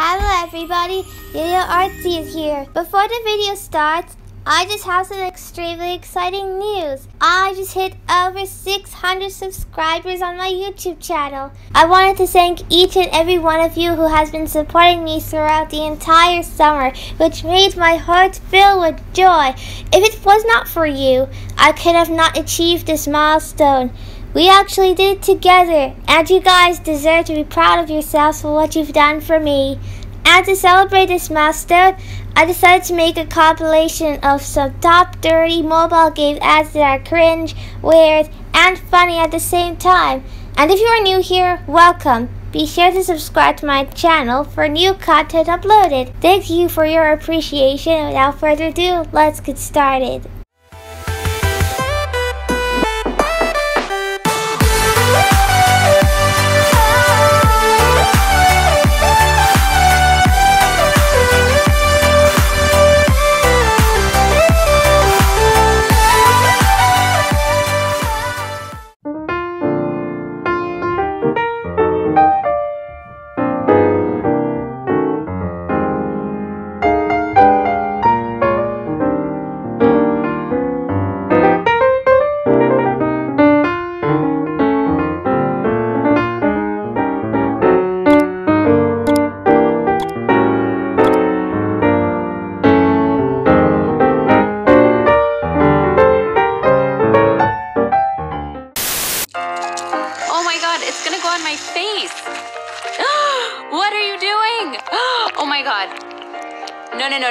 Hello everybody, Video Artsy is here. Before the video starts, I just have some extremely exciting news. I just hit over 600 subscribers on my YouTube channel. I wanted to thank each and every one of you who has been supporting me throughout the entire summer, which made my heart fill with joy. If it was not for you, I could have not achieved this milestone. We actually did it together, and you guys deserve to be proud of yourselves for what you've done for me. And to celebrate this milestone, I decided to make a compilation of some top 30 mobile game ads that are cringe, weird, and funny at the same time. And if you are new here, welcome. Be sure to subscribe to my channel for new content uploaded. Thank you for your appreciation. And without further ado, let's get started.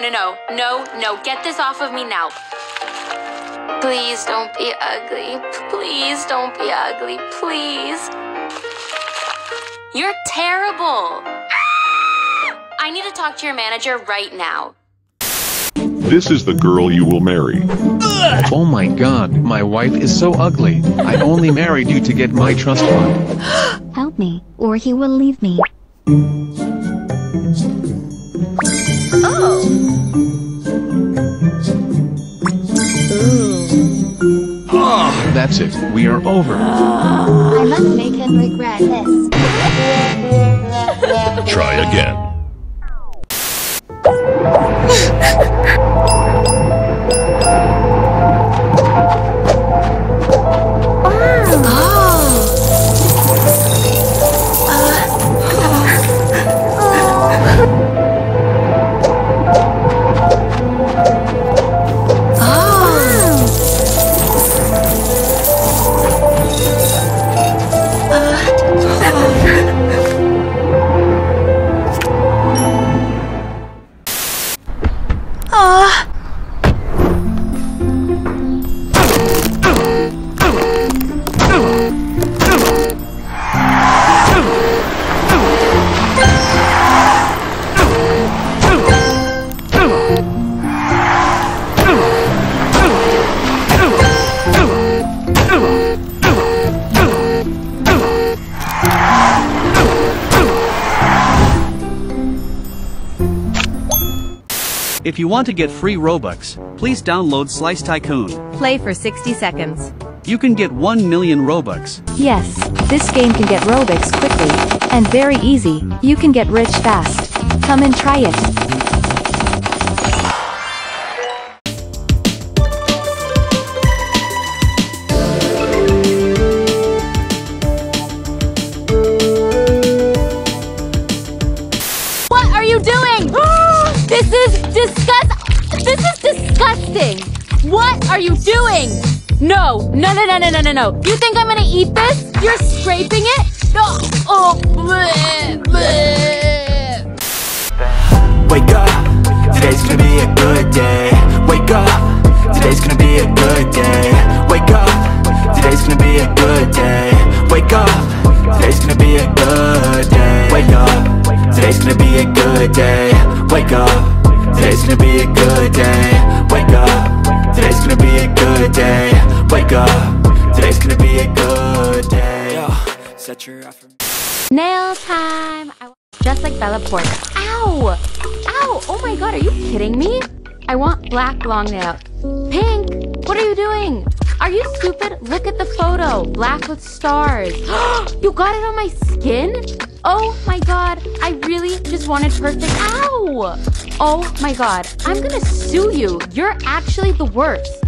No, no, no, no. Get this off of me now. Please don't be ugly. Please don't be ugly. Please. You're terrible. I need to talk to your manager right now. This is the girl you will marry. Oh my god, my wife is so ugly. I only married you to get my trust fund. Help me, or he will leave me. That's it, we are over. I must make him regret this. Try again. If you want to get free Robux, please download Slice Tycoon. Play for 60 seconds. You can get 1 million Robux. Yes, this game can get Robux quickly. And very easy, you can get rich fast. Come and try it. Are you doing? No, no, no, no, no, no, no, no. You think I'm gonna eat this? You're scraping it? No. Oh, bleh, bleh. Wake up, today's gonna be a good day. Wake up, today's gonna be a good day. Wake up, today's gonna be a good day. Wake up, today's gonna be a good day. Wake up, today's gonna be a good day. Wake up, today's gonna be a good day. Wake up, today's gonna day Wake up, today's gonna be a good day Yo, set your Nail time! I just like Bella Porta. Ow! Ow! Oh my god, are you kidding me? I want black long nails. Pink! What are you doing? Are you stupid? Look at the photo. Black with stars. you got it on my skin? Oh my god, I really just wanted perfect. Ow! Oh my god, I'm gonna sue you. You're actually the worst.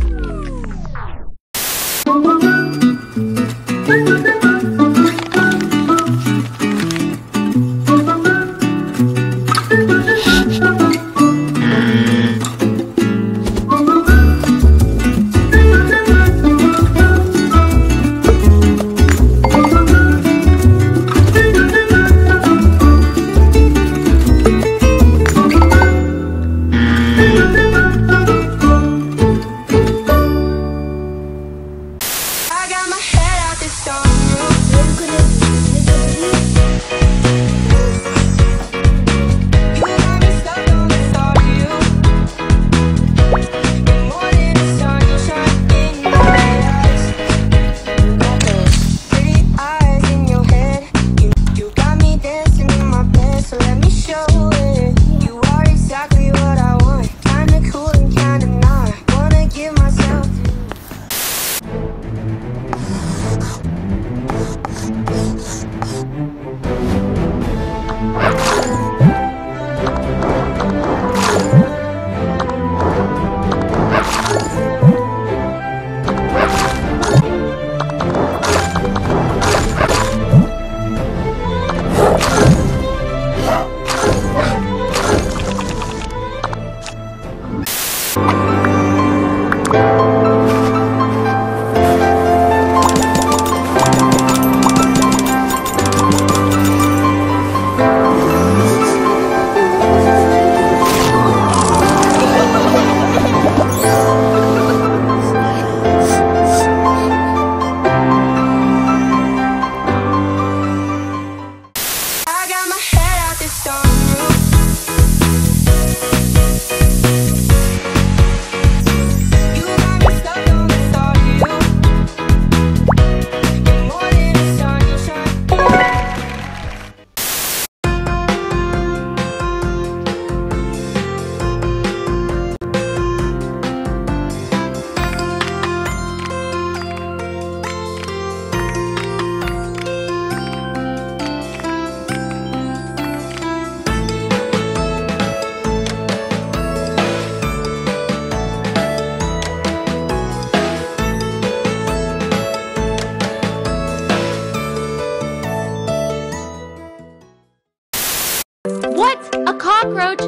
What? A cockroach?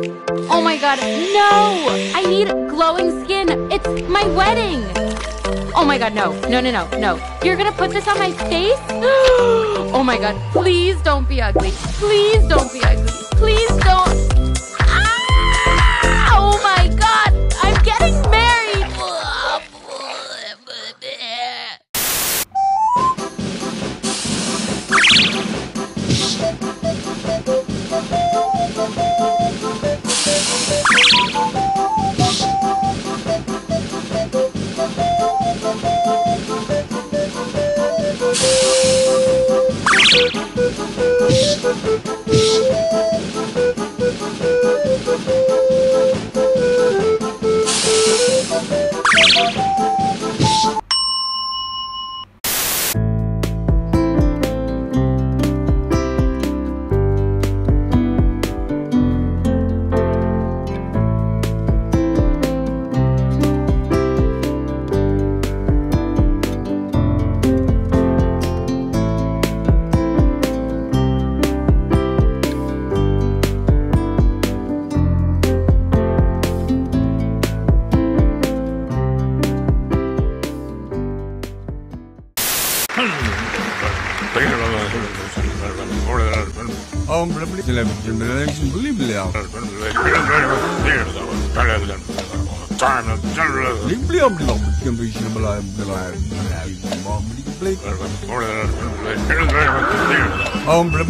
Oh my god, no! I need glowing skin. It's my wedding. Oh my god, no, no, no, no, no. You're gonna put this on my face? oh my god, please don't be ugly. Please don't be ugly. Please don't. Hombre, la enfermedad es imposible. Hombre,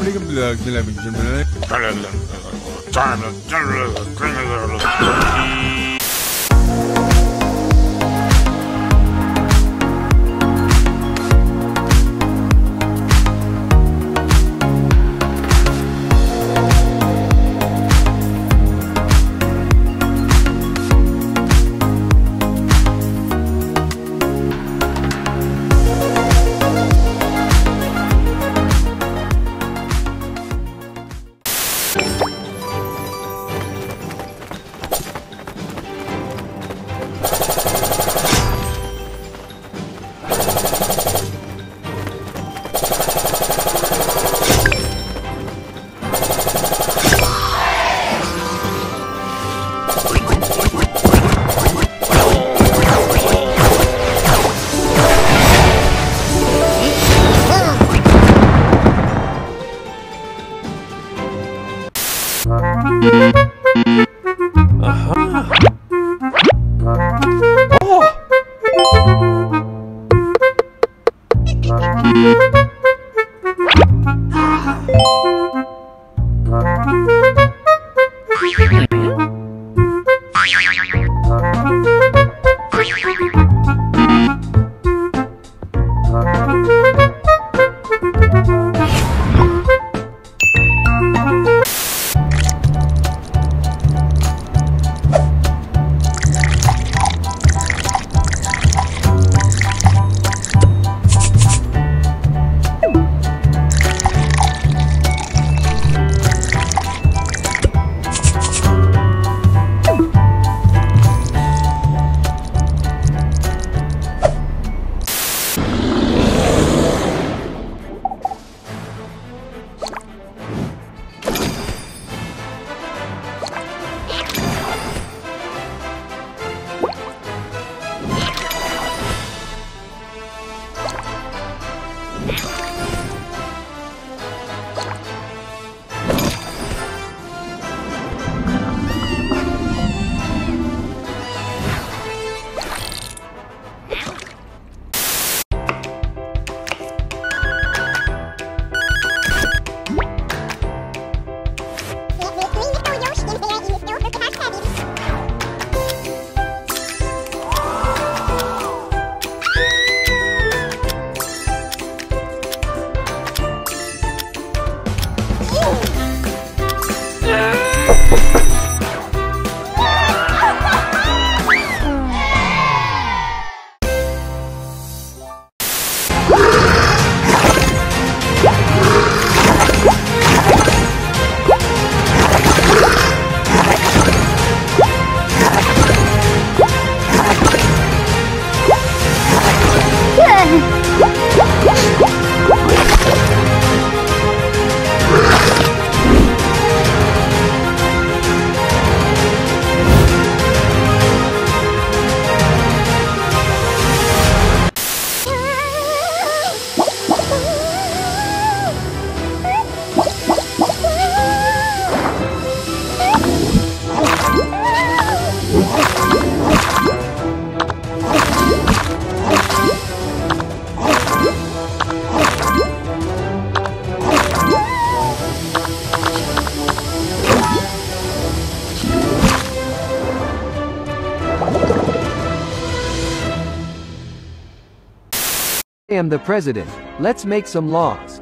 the president. Let's make some laws.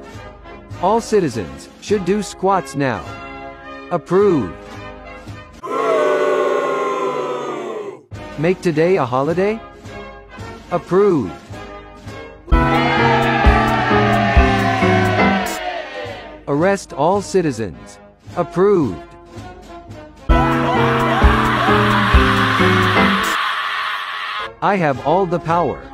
All citizens should do squats now. Approved. Make today a holiday? Approved. Arrest all citizens. Approved. I have all the power.